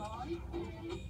on.